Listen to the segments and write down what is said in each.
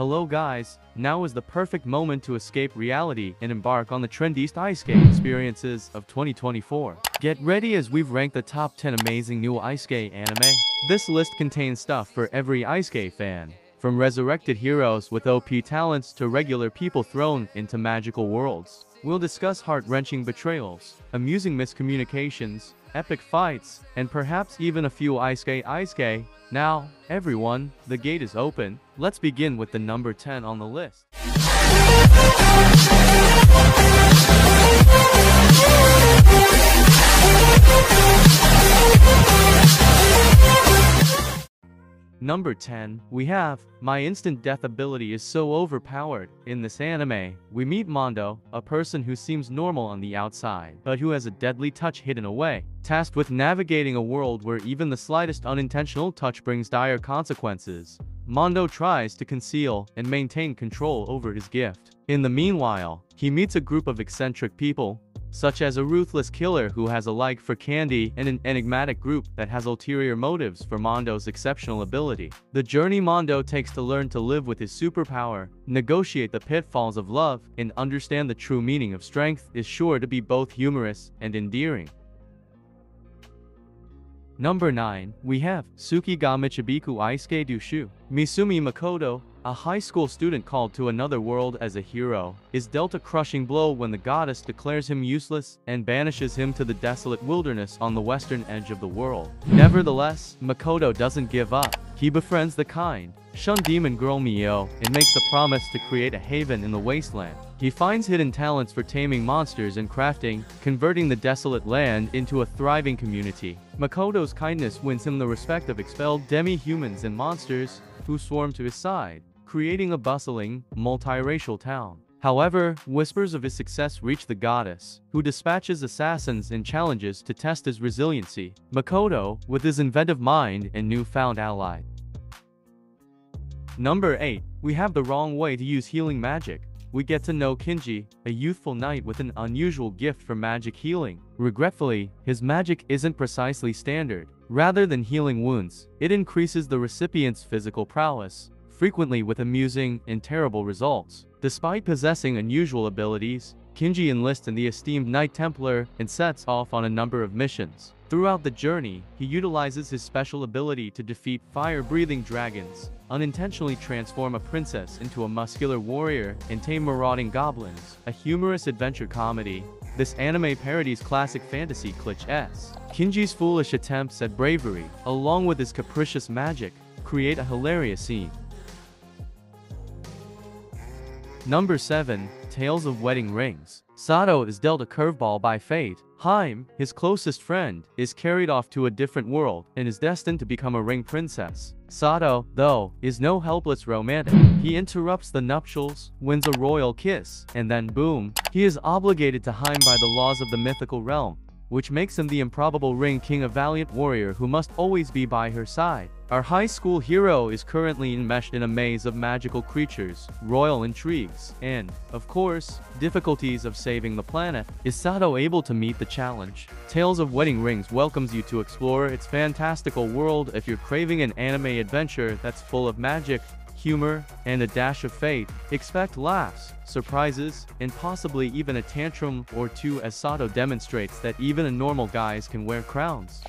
Hello guys, now is the perfect moment to escape reality and embark on the trendiest isekai experiences of 2024. Get ready as we've ranked the top 10 amazing new isekai anime. This list contains stuff for every isekai fan. From resurrected heroes with OP talents to regular people thrown into magical worlds. We'll discuss heart-wrenching betrayals, amusing miscommunications, epic fights, and perhaps even a few isekai. Now, everyone, the gate is open. Let's begin with the number 10 on the list. Number 10, we have, my instant death ability is so overpowered. In this anime, we meet Mondo, a person who seems normal on the outside, but who has a deadly touch hidden away. Tasked with navigating a world where even the slightest unintentional touch brings dire consequences, Mondo tries to conceal and maintain control over his gift. In the meanwhile, he meets a group of eccentric people such as a ruthless killer who has a like for candy and an enigmatic group that has ulterior motives for Mondo's exceptional ability. The journey Mondo takes to learn to live with his superpower, negotiate the pitfalls of love, and understand the true meaning of strength is sure to be both humorous and endearing. Number 9, we have Tsukiga Michibiku Isekai Douchuu. Misumi Makoto, a high school student called to another world as a hero, is dealt a crushing blow when the goddess declares him useless and banishes him to the desolate wilderness on the western edge of the world. Nevertheless, Makoto doesn't give up. He befriends the kind, shun demon girl Mio, and makes a promise to create a haven in the wasteland. He finds hidden talents for taming monsters and crafting, converting the desolate land into a thriving community. Makoto's kindness wins him the respect of expelled demi-humans and monsters who swarm to his side, creating a bustling, multiracial town. However, whispers of his success reach the goddess, who dispatches assassins and challenges to test his resiliency. Makoto, with his inventive mind and newfound ally. Number 8. We have the wrong way to use healing magic we get to know Kinji, a youthful knight with an unusual gift for magic healing. Regretfully, his magic isn't precisely standard. Rather than healing wounds, it increases the recipient's physical prowess, frequently with amusing and terrible results. Despite possessing unusual abilities, Kinji enlists in the esteemed Knight Templar and sets off on a number of missions. Throughout the journey, he utilizes his special ability to defeat fire-breathing dragons, unintentionally transform a princess into a muscular warrior, and tame marauding goblins. A humorous adventure comedy, this anime parodies classic fantasy cliches. Kinji's foolish attempts at bravery, along with his capricious magic, create a hilarious scene. Number 7. Tales of Wedding Rings Sato is dealt a curveball by fate. Hime, his closest friend, is carried off to a different world and is destined to become a ring princess. Sato, though, is no helpless romantic. He interrupts the nuptials, wins a royal kiss, and then boom, he is obligated to Hime by the laws of the mythical realm which makes him the improbable Ring King a valiant warrior who must always be by her side. Our high school hero is currently enmeshed in a maze of magical creatures, royal intrigues, and, of course, difficulties of saving the planet. Is Sato able to meet the challenge? Tales of Wedding Rings welcomes you to explore its fantastical world if you're craving an anime adventure that's full of magic, humor, and a dash of fate. Expect laughs, surprises, and possibly even a tantrum or two as Sato demonstrates that even a normal guys can wear crowns.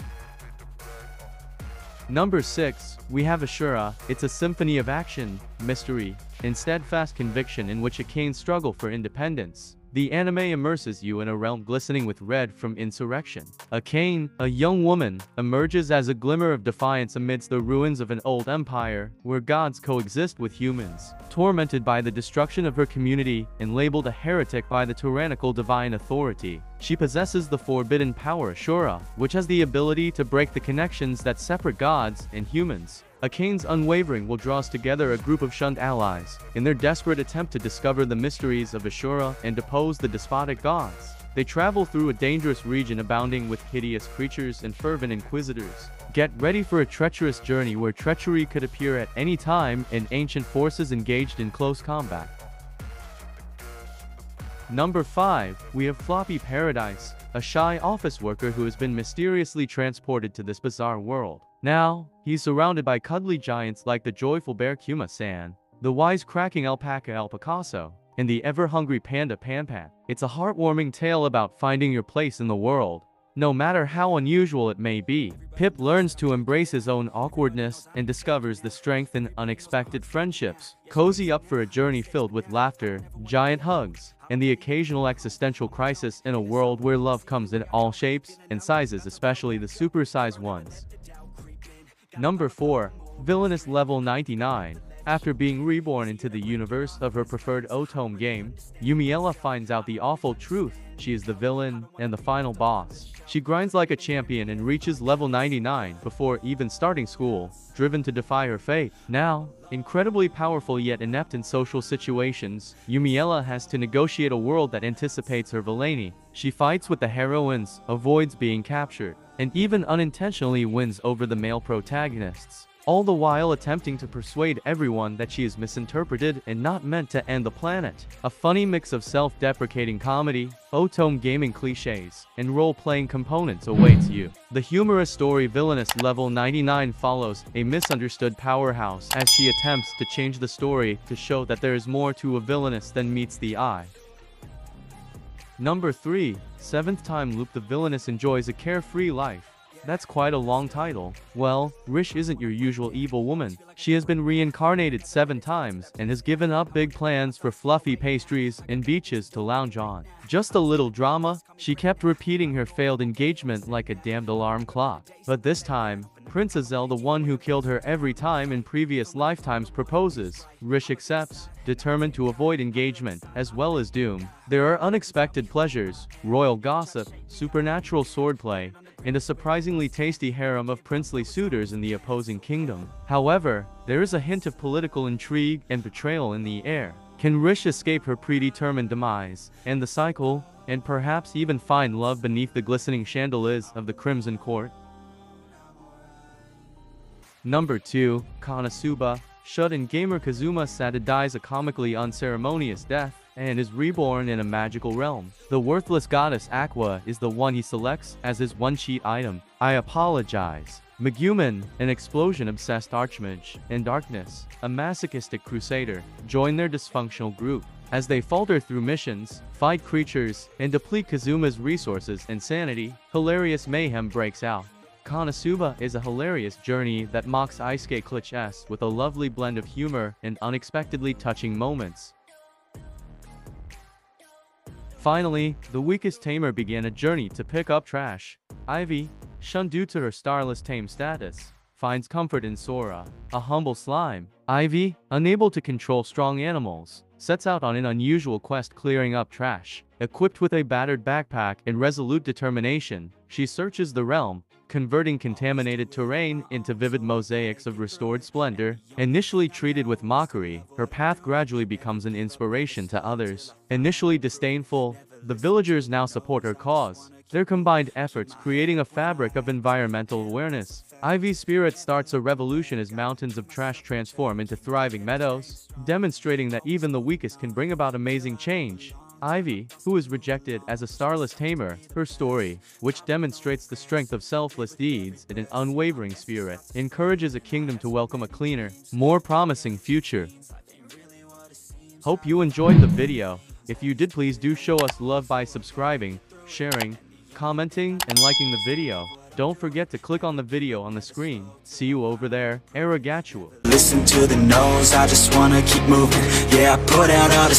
Number 6, we have Ashura. It's a symphony of action, mystery, and steadfast conviction in which Akane's struggle for independence. The anime immerses you in a realm glistening with red from insurrection. Akane, a young woman, emerges as a glimmer of defiance amidst the ruins of an old empire, where gods coexist with humans. Tormented by the destruction of her community and labeled a heretic by the tyrannical divine authority, she possesses the forbidden power Ashura, which has the ability to break the connections that separate gods and humans. Akane's unwavering will draw us together a group of shunned allies, in their desperate attempt to discover the mysteries of Ashura and depose the despotic gods. They travel through a dangerous region abounding with hideous creatures and fervent inquisitors. Get ready for a treacherous journey where treachery could appear at any time and ancient forces engaged in close combat. Number 5, we have Floppy Paradise, a shy office worker who has been mysteriously transported to this bizarre world. Now, he's surrounded by cuddly giants like the joyful bear Kuma-san, the wise-cracking alpaca El Picasso, and the ever-hungry panda Panpan. It's a heartwarming tale about finding your place in the world. No matter how unusual it may be, Pip learns to embrace his own awkwardness and discovers the strength in unexpected friendships. Cozy up for a journey filled with laughter, giant hugs, and the occasional existential crisis in a world where love comes in all shapes and sizes especially the supersized ones. Number 4. Villainous Level 99 after being reborn into the universe of her preferred Otome game, Yumiela finds out the awful truth. She is the villain and the final boss. She grinds like a champion and reaches level 99 before even starting school, driven to defy her fate. Now, incredibly powerful yet inept in social situations, Yumiela has to negotiate a world that anticipates her villainy. She fights with the heroines, avoids being captured, and even unintentionally wins over the male protagonists all the while attempting to persuade everyone that she is misinterpreted and not meant to end the planet. A funny mix of self-deprecating comedy, Otome gaming cliches, and role-playing components awaits you. The humorous story Villainous Level 99 follows a misunderstood powerhouse as she attempts to change the story to show that there is more to a villainess than meets the eye. Number 3. Seventh time loop The villainess enjoys a carefree life. That's quite a long title. Well, Rishe isn't your usual evil woman. She has been reincarnated seven times and has given up big plans for fluffy pastries and beaches to lounge on. Just a little drama, she kept repeating her failed engagement like a damned alarm clock. But this time, Prince Azel the one who killed her every time in previous lifetimes proposes. Rishe accepts, determined to avoid engagement, as well as doom. There are unexpected pleasures, royal gossip, supernatural swordplay, and a surprisingly tasty harem of princely suitors in the opposing kingdom. However, there is a hint of political intrigue and betrayal in the air. Can Rishe escape her predetermined demise, and the cycle, and perhaps even find love beneath the glistening chandeliers of the Crimson Court? Number 2. Konosuba Shut-in gamer Kazuma Satou dies a comically unceremonious death, and is reborn in a magical realm. The worthless goddess Aqua is the one he selects as his one-sheet item. I apologize. Megumin, an explosion-obsessed archmage, and Darkness, a masochistic crusader, join their dysfunctional group. As they falter through missions, fight creatures, and deplete Kazuma's resources and sanity, hilarious mayhem breaks out. Konosuba is a hilarious journey that mocks isekai Clutch S with a lovely blend of humor and unexpectedly touching moments. Finally, the weakest tamer began a journey to pick up trash. Ivy, shunned due to her starless tame status, finds comfort in Sora, a humble slime. Ivy, unable to control strong animals, sets out on an unusual quest clearing up trash. Equipped with a battered backpack and resolute determination, she searches the realm, converting contaminated terrain into vivid mosaics of restored splendor. Initially treated with mockery, her path gradually becomes an inspiration to others. Initially disdainful, the villagers now support her cause, their combined efforts creating a fabric of environmental awareness. Ivy's spirit starts a revolution as mountains of trash transform into thriving meadows, demonstrating that even the weakest can bring about amazing change. Ivy, who is rejected as a starless tamer, her story, which demonstrates the strength of selfless deeds and an unwavering spirit, encourages a kingdom to welcome a cleaner, more promising future. Hope you enjoyed the video. If you did please do show us love by subscribing, sharing, commenting, and liking the video. Don't forget to click on the video on the screen. See you over there, Aragatua. Listen to the no's, I just wanna keep moving Yeah, I put out all the